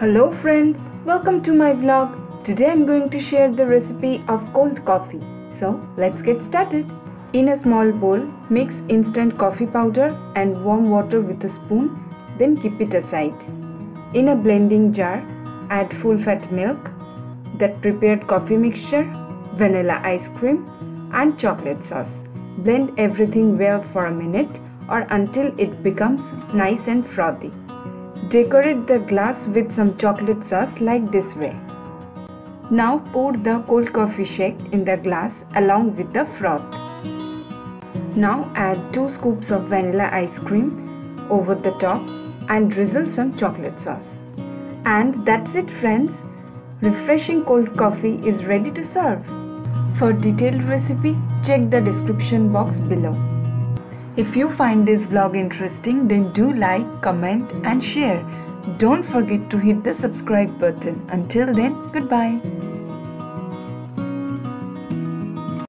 Hello friends, welcome to my vlog. Today I'm going to share the recipe of cold coffee. So let's get started. In a small bowl, mix instant coffee powder and warm water with a spoon, then keep it aside. In a blending jar, add full fat milk, that prepared coffee mixture, vanilla ice cream and chocolate sauce. Blend everything well for a minute or until it becomes nice and frothy. Decorate the glass with some chocolate sauce like this way. Now pour the cold coffee shake in the glass along with the froth. Now add 2 scoops of vanilla ice cream over the top and drizzle some chocolate sauce. And that's it friends. Refreshing cold coffee is ready to serve. For detailed recipe, check the description box below. If you find this vlog interesting, then do like, comment and share. Don't forget to hit the subscribe button. Until then, goodbye.